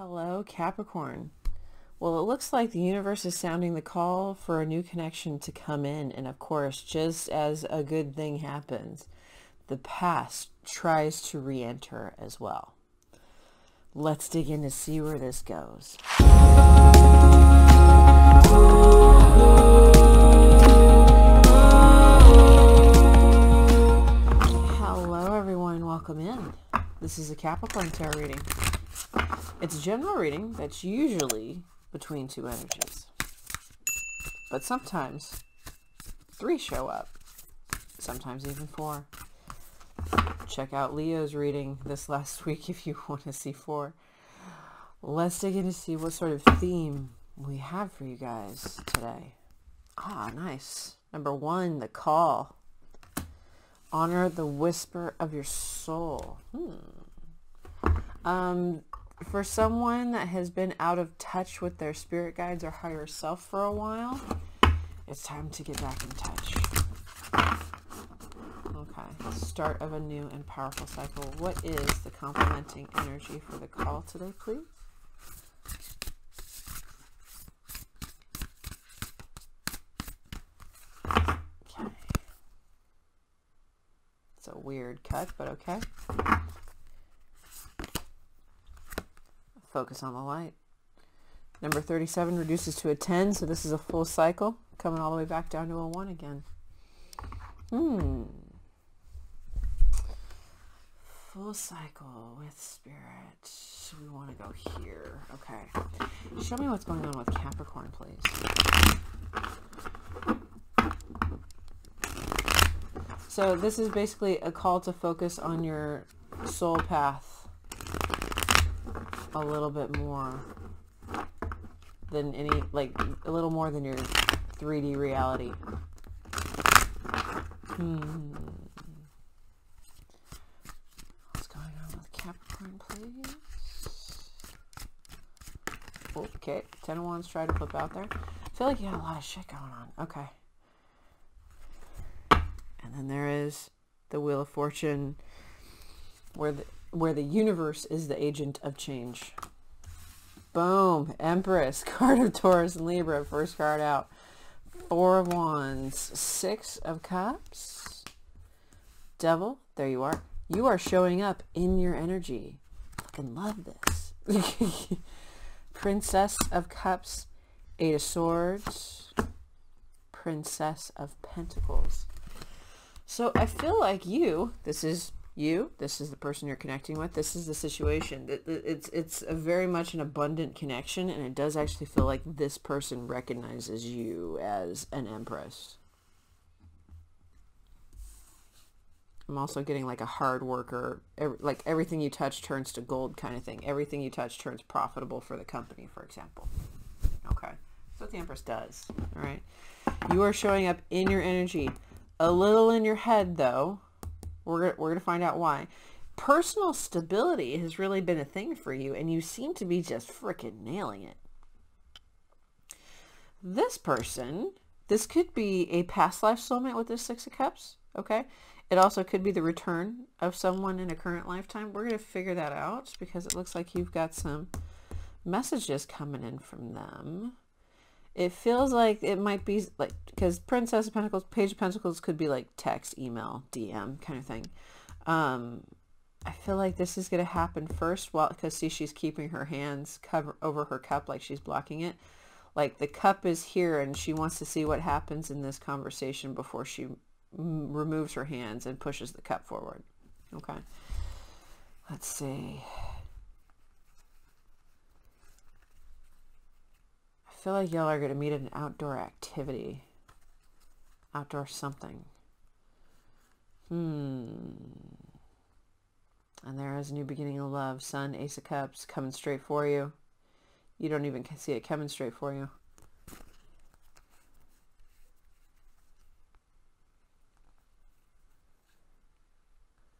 Hello, Capricorn. Well, it looks like the universe is sounding the call for a new connection to come in. And of course, just as a good thing happens, the past tries to re-enter as well. Let's dig in to see where this goes. Hello, everyone. Welcome in. This is a Capricorn Tarot reading. It's a general reading that's usually between two energies. But sometimes three show up. Sometimes even four. Check out Leo's reading this last week if you want to see four. Let's dig in to see what sort of theme we have for you guys today. Ah, nice. Number one, the call. Honor the whisper of your soul. Hmm. Um, for someone that has been out of touch with their spirit guides or higher self for a while, it's time to get back in touch. Okay, start of a new and powerful cycle. What is the complementing energy for the call today, please? Okay. It's a weird cut, but okay. Focus on the light. Number 37 reduces to a 10, so this is a full cycle, coming all the way back down to a 1 again. Hmm. Full cycle with spirit. We want to go here. Okay. Show me what's going on with Capricorn, please. So this is basically a call to focus on your soul path a little bit more than any, like a little more than your 3D reality. Hmm. What's going on with Capricorn, please? Okay, Ten of Wands try to flip out there. I feel like you got a lot of shit going on. Okay. And then there is the Wheel of Fortune where the where the universe is the agent of change. Boom. Empress. Card of Taurus and Libra. First card out. Four of Wands. Six of Cups. Devil. There you are. You are showing up in your energy. Fucking love this. Princess of Cups. Eight of Swords. Princess of Pentacles. So I feel like you, this is you this is the person you're connecting with this is the situation. It's it's a very much an abundant connection and it does actually feel like this person recognizes you as an empress. I'm also getting like a hard worker. Like everything you touch turns to gold kind of thing. Everything you touch turns profitable for the company for example. Okay. That's what the empress does all right? You are showing up in your energy. A little in your head though we're, we're going to find out why. Personal stability has really been a thing for you, and you seem to be just freaking nailing it. This person, this could be a past life soulmate with this Six of Cups, okay? It also could be the return of someone in a current lifetime. We're going to figure that out because it looks like you've got some messages coming in from them. It feels like it might be like, because Princess of Pentacles, Page of Pentacles could be like text, email, DM kind of thing. Um, I feel like this is going to happen first while, because see, she's keeping her hands cover over her cup like she's blocking it. Like the cup is here and she wants to see what happens in this conversation before she removes her hands and pushes the cup forward. Okay. Let's see. Feel like y'all are going to meet at an outdoor activity. Outdoor something. Hmm. And there is a new beginning of love. Sun, Ace of Cups, coming straight for you. You don't even see it coming straight for you.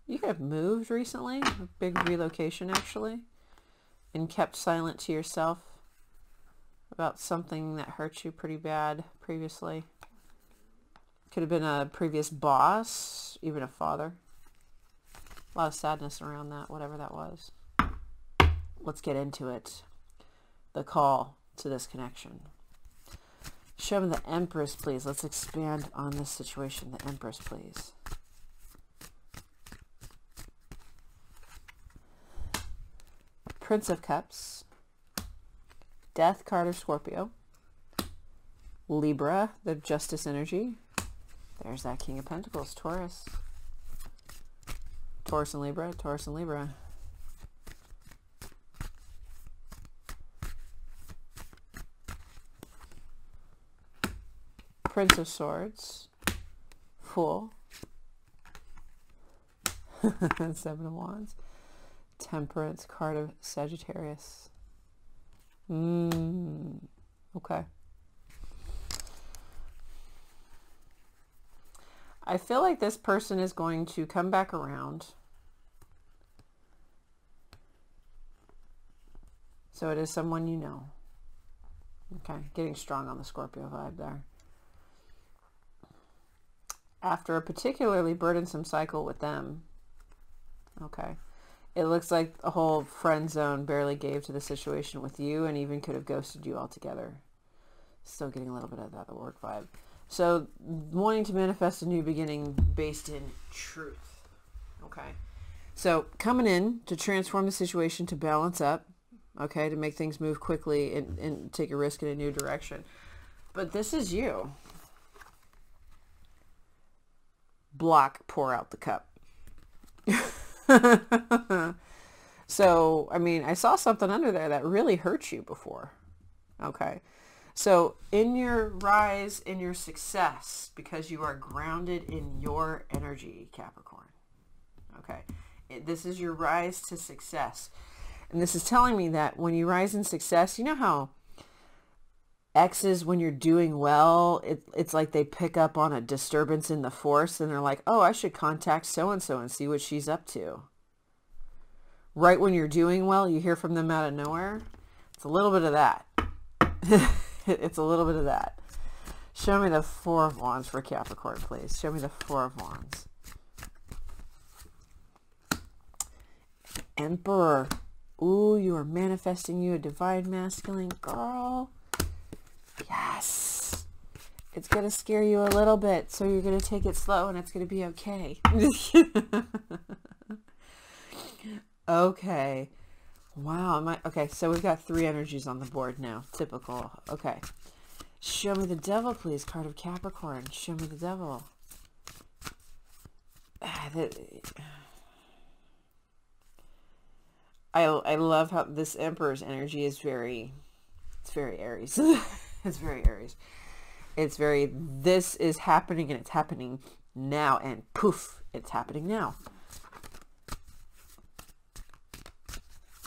You have moved recently, a big relocation actually, and kept silent to yourself about something that hurt you pretty bad previously. Could have been a previous boss, even a father. A lot of sadness around that, whatever that was. Let's get into it. the call to this connection. Show me the Empress, please. Let's expand on this situation. The Empress, please. Prince of Cups. Death card of Scorpio. Libra, the Justice energy. There's that King of Pentacles, Taurus. Taurus and Libra, Taurus and Libra. Prince of Swords. Fool. Seven of Wands. Temperance, card of Sagittarius. Mm, okay. I feel like this person is going to come back around. So it is someone you know. Okay, getting strong on the Scorpio vibe there. After a particularly burdensome cycle with them. Okay. It looks like the whole friend zone barely gave to the situation with you and even could have ghosted you altogether. Still getting a little bit of that work vibe. So wanting to manifest a new beginning based in truth. Okay. So coming in to transform the situation to balance up. Okay. To make things move quickly and, and take a risk in a new direction. But this is you. Block, pour out the cup. so, I mean, I saw something under there that really hurt you before. Okay. So in your rise, in your success, because you are grounded in your energy, Capricorn. Okay. It, this is your rise to success. And this is telling me that when you rise in success, you know how exes, when you're doing well, it, it's like they pick up on a disturbance in the force and they're like, oh, I should contact so-and-so and see what she's up to. Right when you're doing well, you hear from them out of nowhere. It's a little bit of that. it's a little bit of that. Show me the Four of Wands for Capricorn, please. Show me the Four of Wands. Emperor. Ooh, you are manifesting you a divine masculine girl. Yes. It's going to scare you a little bit, so you're going to take it slow and it's going to be okay. okay. Wow. I, okay, so we've got three energies on the board now. Typical. Okay. Show me the devil, please. Card of Capricorn. Show me the devil. Ah, I, I love how this Emperor's energy is very, it's very Aries. it's very Aries. It's very, this is happening and it's happening now and poof, it's happening now.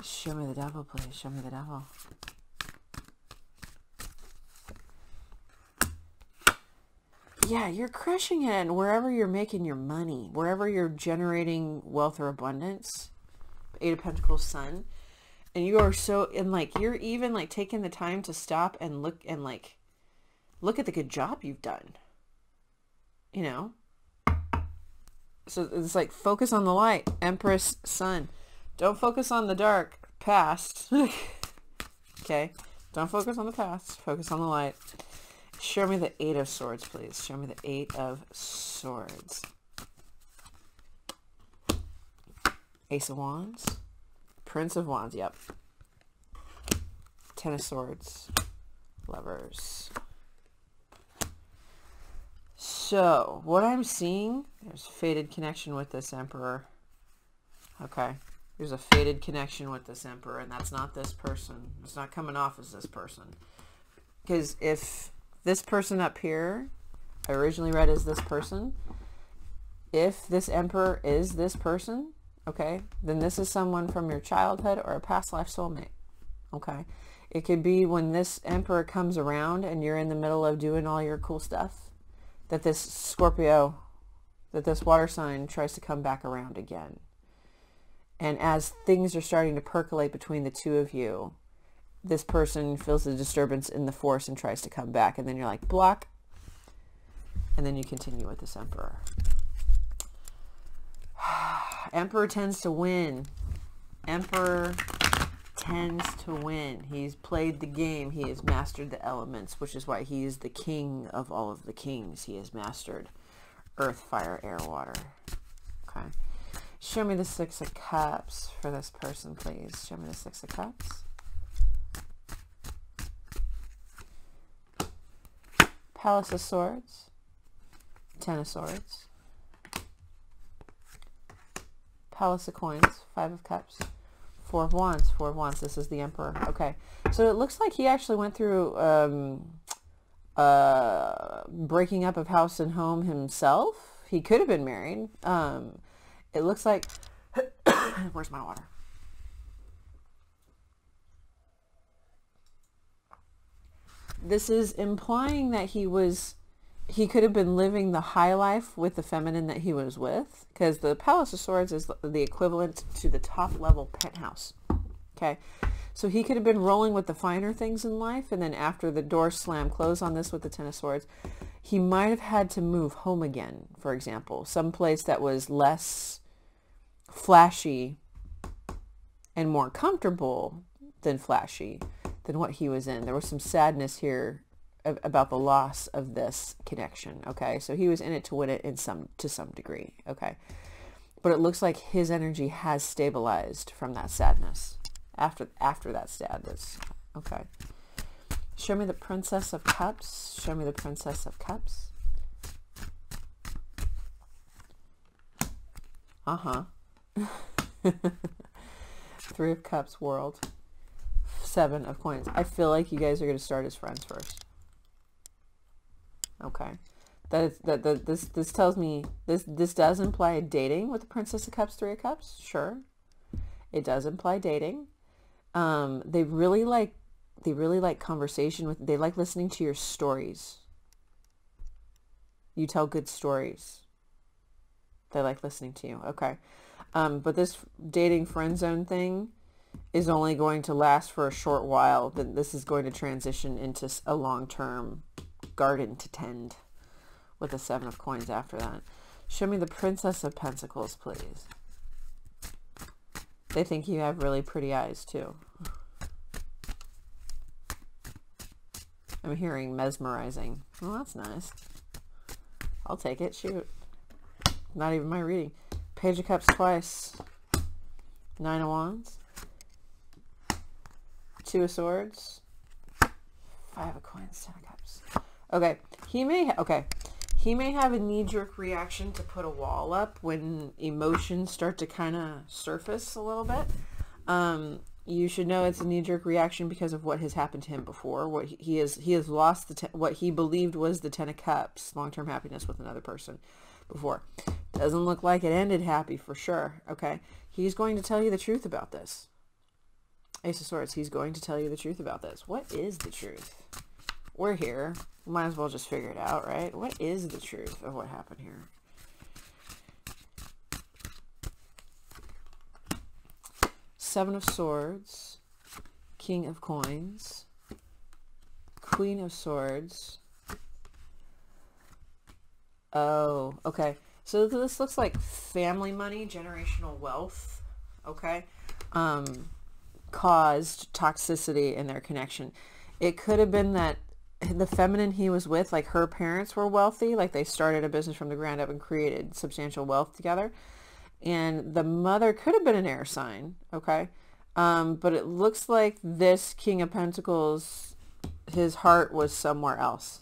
Show me the devil, please. Show me the devil. Yeah, you're crushing it wherever you're making your money, wherever you're generating wealth or abundance. Eight of Pentacles, Sun. And you are so, and like, you're even like taking the time to stop and look and like, look at the good job you've done. You know? So it's like, focus on the light. Empress, Sun. Don't focus on the dark past. okay. Don't focus on the past. Focus on the light. Show me the Eight of Swords, please. Show me the Eight of Swords. Ace of Wands. Prince of Wands, yep. Ten of Swords. Lovers. So, what I'm seeing, there's faded connection with this Emperor. Okay. There's a faded connection with this emperor, and that's not this person. It's not coming off as this person. Because if this person up here, I originally read as this person, if this emperor is this person, okay, then this is someone from your childhood or a past life soulmate, okay? It could be when this emperor comes around and you're in the middle of doing all your cool stuff, that this Scorpio, that this water sign tries to come back around again. And as things are starting to percolate between the two of you, this person feels the disturbance in the force and tries to come back. And then you're like, block. And then you continue with this emperor. emperor tends to win. Emperor tends to win. He's played the game. He has mastered the elements, which is why he is the king of all of the kings. He has mastered earth, fire, air, water. Okay. Show me the Six of Cups for this person, please. Show me the Six of Cups. Palace of Swords. Ten of Swords. Palace of Coins. Five of Cups. Four of Wands. Four of Wands. This is the Emperor. Okay. So it looks like he actually went through um, uh, breaking up of house and home himself. He could have been married. Um, it looks like, where's my water? This is implying that he was, he could have been living the high life with the feminine that he was with, because the Palace of Swords is the equivalent to the top level penthouse. Okay. So he could have been rolling with the finer things in life, and then after the door slammed closed on this with the Ten of Swords, he might have had to move home again, for example, someplace that was less flashy and more comfortable than flashy than what he was in. There was some sadness here about the loss of this connection. Okay. So he was in it to win it in some, to some degree. Okay. But it looks like his energy has stabilized from that sadness after, after that sadness. Okay. Show me the Princess of Cups. Show me the Princess of Cups. Uh-huh. Three of Cups, World. Seven of Coins. I feel like you guys are going to start as friends first. Okay. That that, that this this tells me this this does imply dating with the Princess of Cups, Three of Cups. Sure. It does imply dating. Um, they really like they really like conversation with they like listening to your stories. You tell good stories. They like listening to you. Okay. Um, but this dating friend zone thing is only going to last for a short while. Then this is going to transition into a long-term garden to tend with the seven of coins after that. Show me the princess of pentacles, please. They think you have really pretty eyes too. I'm hearing mesmerizing. Well, that's nice. I'll take it. Shoot. Not even my reading. Page of Cups twice. Nine of Wands. Two of Swords. Five of Coins. Ten of Cups. Okay. He may... okay. He may have a knee-jerk reaction to put a wall up when emotions start to kind of surface a little bit. Um, you should know it's a knee-jerk reaction because of what has happened to him before. What he has he has lost the what he believed was the Ten of Cups, long-term happiness with another person before. Doesn't look like it ended happy for sure. Okay. He's going to tell you the truth about this. Ace of Swords, he's going to tell you the truth about this. What is the truth? We're here. Might as well just figure it out, right? What is the truth of what happened here? Seven of Swords, King of Coins, Queen of Swords, Oh, okay. So this looks like family money, generational wealth, okay, um, caused toxicity in their connection. It could have been that the feminine he was with, like her parents were wealthy, like they started a business from the ground up and created substantial wealth together. And the mother could have been an air sign, okay? Um, but it looks like this King of Pentacles, his heart was somewhere else,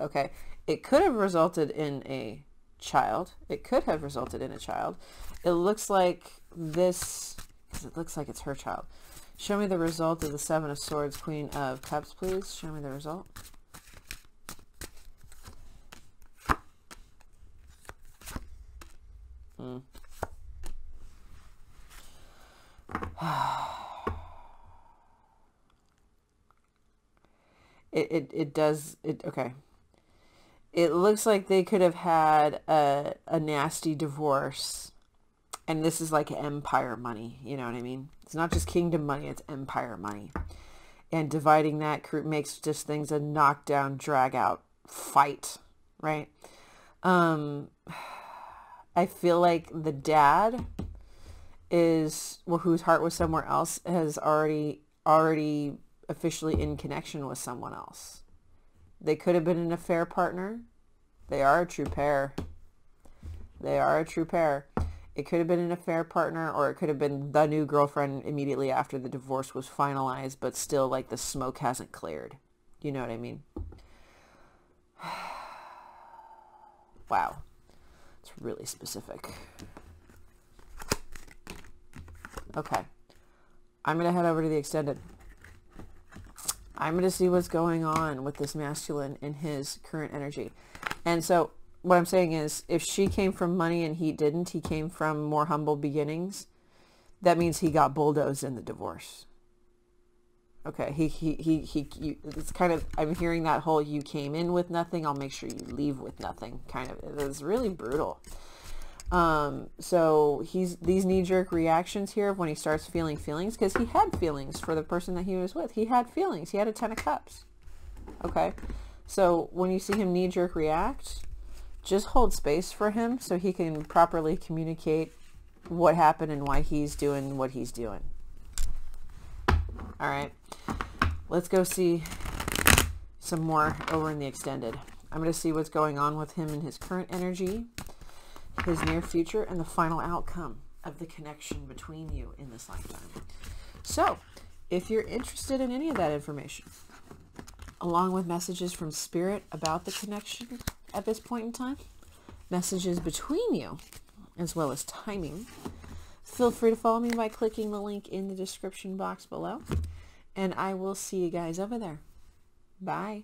okay? It could have resulted in a child. It could have resulted in a child. It looks like this, because it looks like it's her child. Show me the result of the Seven of Swords, Queen of Cups, please. Show me the result. Hmm. it, it, it does, it, okay it looks like they could have had a, a nasty divorce and this is like empire money you know what i mean it's not just kingdom money it's empire money and dividing that makes just things a knockdown drag out fight right um i feel like the dad is well whose heart was somewhere else has already already officially in connection with someone else. They could have been an affair partner. They are a true pair. They are a true pair. It could have been an affair partner or it could have been the new girlfriend immediately after the divorce was finalized, but still like the smoke hasn't cleared. You know what I mean? wow. It's really specific. Okay. I'm going to head over to the extended. I'm going to see what's going on with this masculine in his current energy. And so what I'm saying is if she came from money and he didn't, he came from more humble beginnings, that means he got bulldozed in the divorce. Okay, he, he, he, he, it's kind of, I'm hearing that whole you came in with nothing, I'll make sure you leave with nothing kind of, it's really brutal. Um, so he's these knee-jerk reactions here when he starts feeling feelings because he had feelings for the person that he was with. He had feelings. He had a ten of cups. Okay. So when you see him knee-jerk react, just hold space for him so he can properly communicate what happened and why he's doing what he's doing. All right. Let's go see some more over in the extended. I'm going to see what's going on with him in his current energy his near future, and the final outcome of the connection between you in this lifetime. So, if you're interested in any of that information, along with messages from Spirit about the connection at this point in time, messages between you, as well as timing, feel free to follow me by clicking the link in the description box below. And I will see you guys over there. Bye.